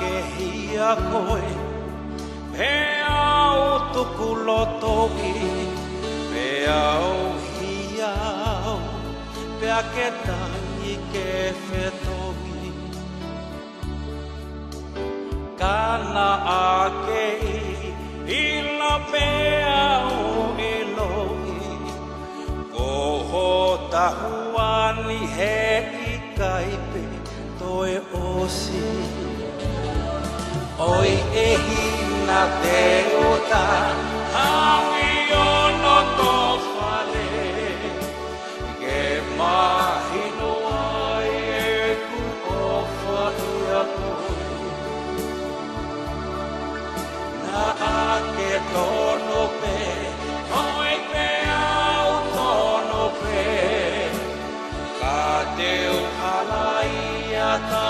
kehiakoi, pe au tukulo toki, pe au hiau, pe ke tangi ke fetoki. Kana akei, ila pe au iloki, koho tahuani he ikaipe, toe osi. Oi e hina te uta Hawi o no to whare. Ge mahino ai e ku o whare a to Na ake tono pe Oi pe au tono pe. Ka te uhala i a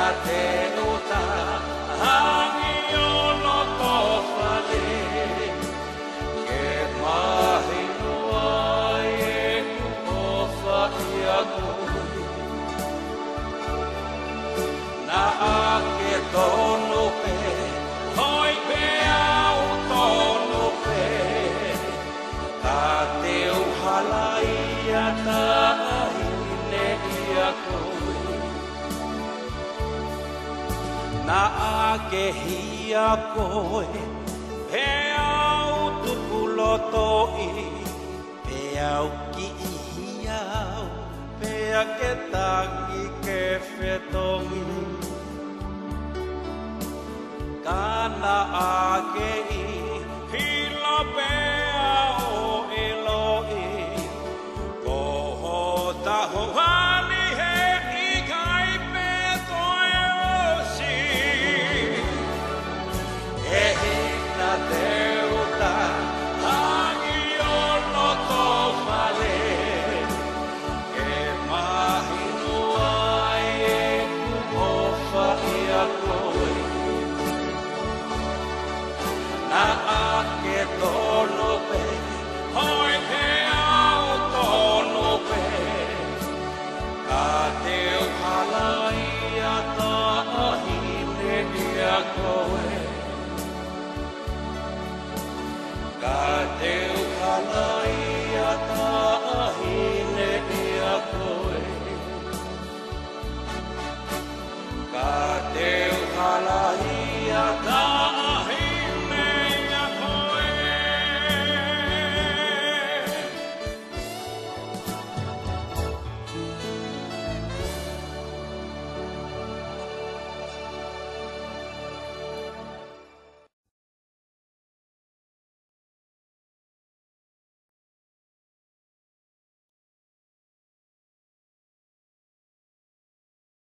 Tate Nuta. naakehiakoi peau tukulotoi peau ki'ihiau pea ketaki kefetongi kana akei hilopea